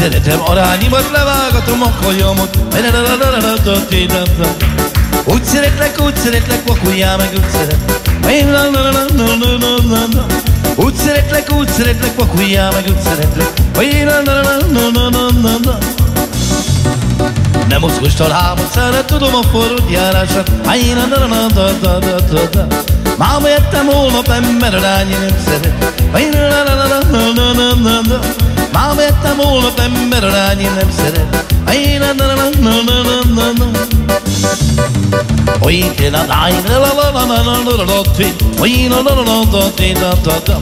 szeretem arányimat, levágatom a kajamat. Úgy szeretlek, úgy szeretlek, vakuljál meg, úgy szeretlek. Úgy szeretlek, úgy szeretlek, vakuljál meg, úgy szeretlek. Nem mozgos a lábad, szeret, tudom a forró járásra. Máma jöttem holnap, ember rányi nem szeret. Máma jöttem holnap, ember rányi nem szeret. Oy, la la la la la la la la la la twin. Oy, la la la la la twin da da da.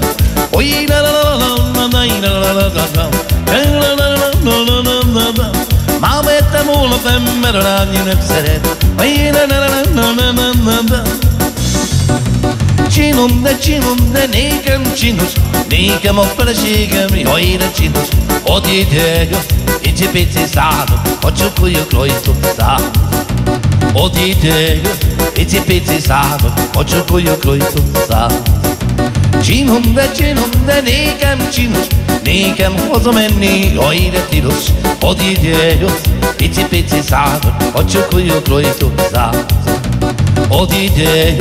Oy, la la la la la la la la la la la. La la la la la la la la. Máma ettem holnap ember a lányi nem szeret. Oy, la la la la la la la la csinom, de csinom, de nékem csinos, nékem a feleségem, hajra csinos, ad ide Pici-pici szálom, a csukolyok rajzot szálom. Od ide pici-pici szálom, a csukolyok rajzot szálom. Csinom, de csinom, de nékem csinos, nékem hazamenni, hajra tilos. Od ide pici-pici szálom, a csukolyok rajzot szálom. Od ide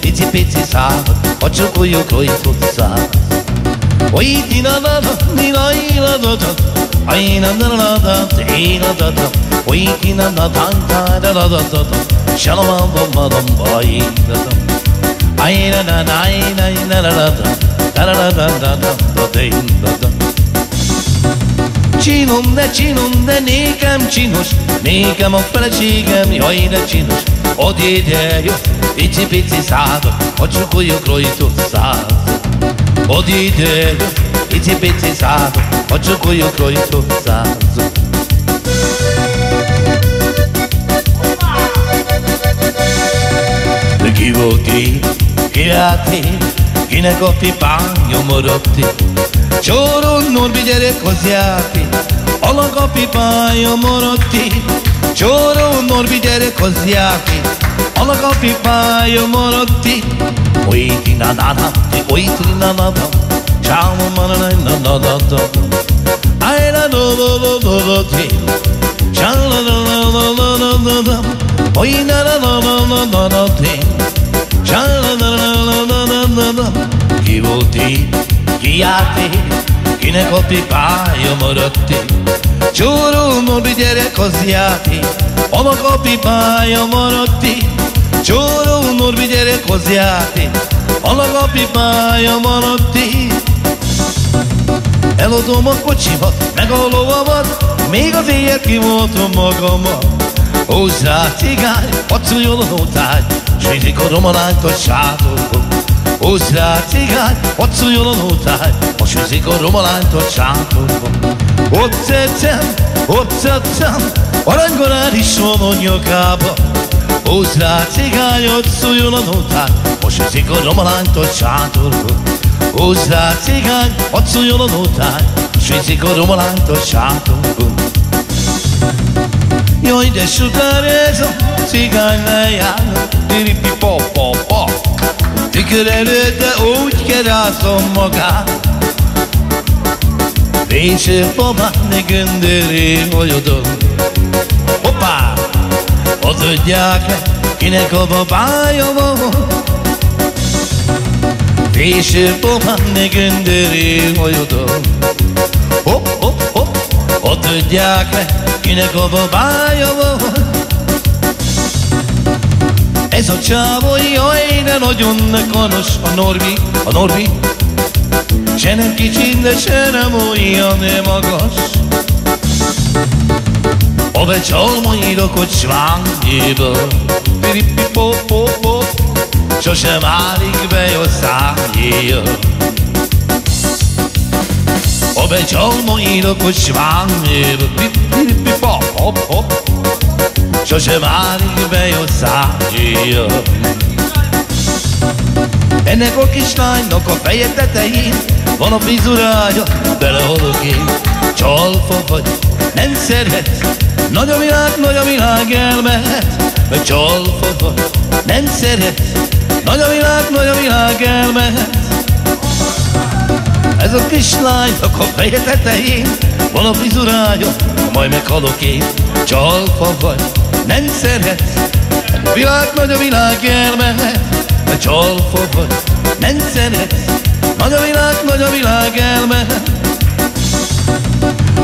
pici-pici szállat, a csukuljuk rojtott szállat. Oly tina da da, nina ina da da, aina da da da, ina da da, oly tina da da da da da da da da, shalom bam bam bam bam da da, aina da da aina ina da da da, da da da da da da da da da. Csinom, de csinom, de nékem csinos, nékem a feleségem, jaj, de csinos. Ad jegyeljük, pici-pici szádat, a csukolyok rojtott szádat. Ad jegyeljük, pici-pici szádat, a csukolyok rojtott szádat. De ki volt én? Ki hát én? Kinek a pipánya nyomorott én? Csoron Norbi gyerek hozják én, alak a pipája maradt én. Csoron Norbi gyerek hozják én, alak a pipája maradt én. Oly tina na na, oly tina na na, csáma ma na na na na na. Ay la do do do do do ti, csa la la la la la la la la. Oy na la la la la la la ti, csa la la la la la la la la. Ki volt én, ki járt én, kinek a pipája maradt én. Csóró Norbi gyerek az játék, a maga pipája maradt én. Csóró Norbi gyerek az játék, a maga pipája maradt. Eladom a kocsimat, meg a lovamat, még az éjjel kivoltom magamat. Húzz rá cigány, pacoljon a nótány, s a romalányt a sátorba. Húzz rá cigány, pacoljon a nótány, most viszik a romalányt a sátorba. Ott tettem, ott tettem, aranygorán is van a nyakába. Húzz rá cigányot, szóljon a nótány, most viszik a romalányt a sátorba. Húzz rá cigány, hadd szóljon a nótány, s viszik a romalányt a sátorba. Jaj, de sutár ez a cigány lejár, piripi pa Tükör előtte úgy kerászom magát, Később babám ne göndöré olyodon. Hoppá! Tudják le, kinek a babája van. Később babám ne göndöré olyodon. Hopp, hopp, hopp! Tudják le, kinek a babája van. Ez a csávó, jaj, de nagyon kanos a Norbi, a Norbi, Se nem kicsi, de se nem olyan magas. A becsalmaira kocsmán nyílből Piripi po po po. Sosem állik be a számjéja A becsalmaira kocsmán nyílből Piripi Sosem állik be a számjéja ennek a kislánynak a feje tetején van a frizurája, belehalok én. Csalfa vagy, nem szeret, nagy a világ, nagy a világ elmehet. Mert csalfa vagy, nem szeret, nagy a világ, nagy a világ elmehet. Ez a kislány a feje tetején Van a frizurája, majd meghalok én. Csalfa vagy, nem szeretsz A világ nagy a világ elmehet A csalfa vagy, nem szeretsz Nagy a világ, nagy a világ elmehet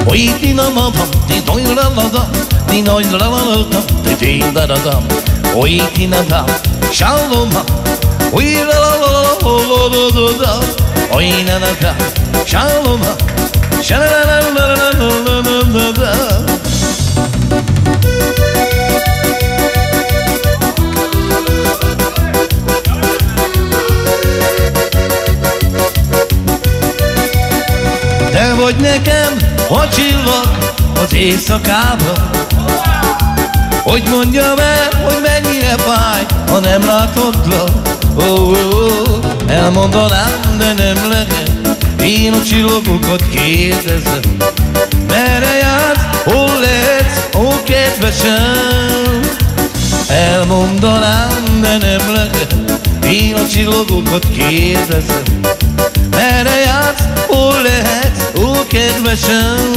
Oi ti na ma pa ti doi la la da ti noi la la la da ti ti da da da Oi ti na da shalom Oi la la la la la la la na da shalom Shalala la la la la la la da Te vagy nekem a csillag az éjszakában Hogy mondjam el, hogy mennyire fáj, ha nem látotlak oh, oh, oh, Elmondanám, de nem lehet. Én a csillagokat kérdezem. Merre jársz, hol lehetsz, ó kedvesem. Elmondanám, de nem lehet. Én a csillagokat kérdezem. Merre jársz, hol lehetsz, ó kedvesem.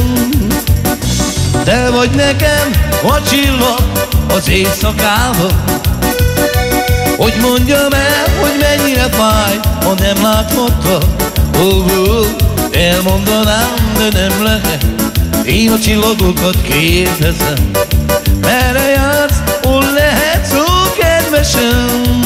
Te vagy nekem a csillag az éjszakában Hogy mondjam el, hogy mennyire fáj, ha nem láthatlak oh, oh, Elmondanám, de nem lehet. Én a csillagokat kérdezem. Merre jársz, hol lehetsz, ó kedvesem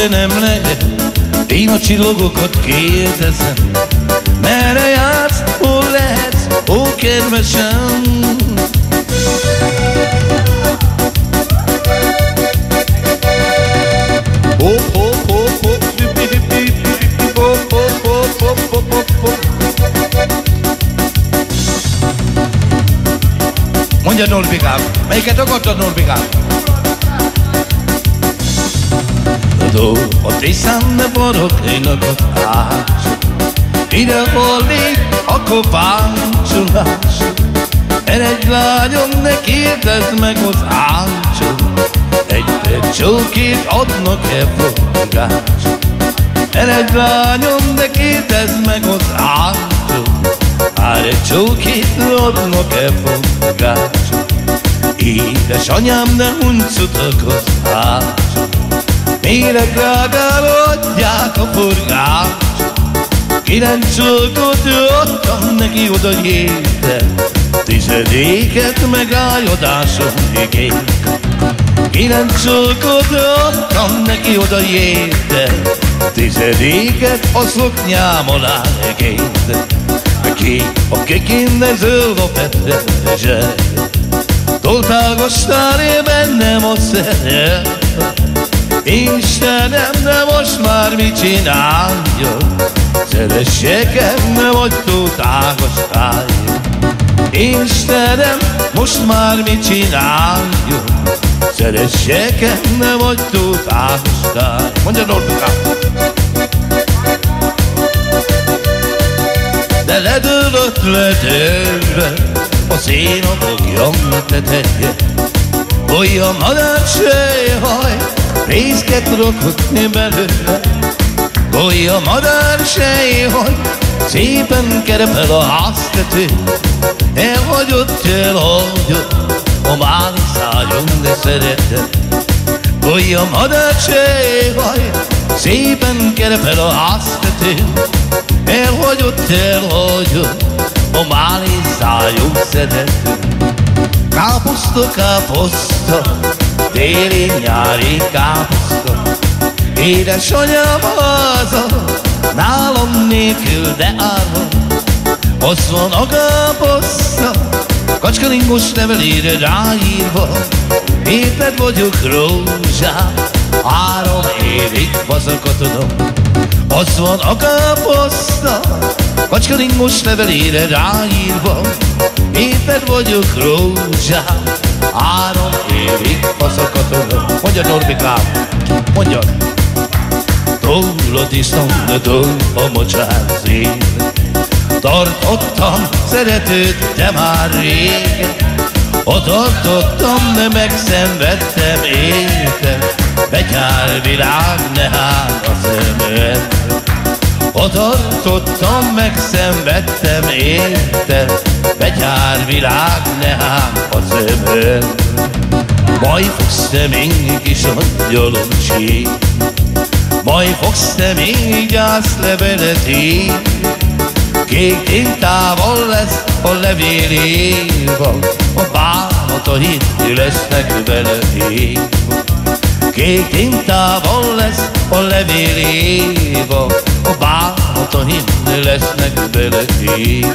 de nem lehet Én a csillagokat kérdezem Merre jársz, hol lehetsz, ó kedvesem Hop, hop, hop, hop, hip, hip, hip, hip, hip, hop, hop, hop, hop, hop, hop, hop. Mondja Norbikám, melyiket akartad Norbikám? Tudó, a Tiszánne barokainak a társ Ide hallik a kopáncsolás Eredj lányom, ne kérdezd meg az áncsom Egy egy csókét adnak-e fogás Eredj lányom, ne kérdezd meg az áncsom Már egy csókét adnak-e fogás Édesanyám, ne huncutak az áncsom Drágára adják a forgást Kilenc csókot adtam neki oda hétre. Tizedéket meg rájadásom igényt Kilenc csókot adtam neki oda hétre. Tizedéket a szoknyám alá igényt Ki a kekinne zöld a petezse Toltágostál bennem a szeret Istenem, de most már mit csináljak? Szeressek engem, vagy túl tágas tájék. Istenem, most már mit csináljak? Szeressek engem, vagy túl tágas tájék. Mondja Norbukám! De ledőlött ledőlve a szén a fogjam teteje, olyan madár haj, Fészket rakhatni belőle Golya madár sejhaj Szépen kerepel a háztető. Elhagyott, elhagyott A máli szájon, de szeretem Golya madár sejhaj Szépen kerepel a háztető. Elhagyott, elhagyott A máli szájon szeretem Káposzta, káposzta téli nyári káposzta. Édesanyám haza, nálam nélkül, de árva, van a káposzta, kacskaringos nevelére ráírva, Éped vagyok rózsám, három évig fazakatodom. Ott van a káposzta, Kacskaringos levelére ráírva. Éted vagyok rózsám Három évig faszakatolom Mondja Norbikám, mondja Túl a disznó, de túl a mocsár szín Tartottam szeretőt, de már régen Ott tartottam, de megszenvedtem érte. Betyár világ, ne hát a szemed. Ott tartottam, megszenvedtem érte. Betyár világ, ne hát a szemed Majd fogsz te mégis angyalom sír majd fogsz te még gyászlevelet ír Kék tintával lesz a levélírva A bánat a hit lesznek vele írva Kék tintával lesz a levélírva A bánat a hit lesznek vele írva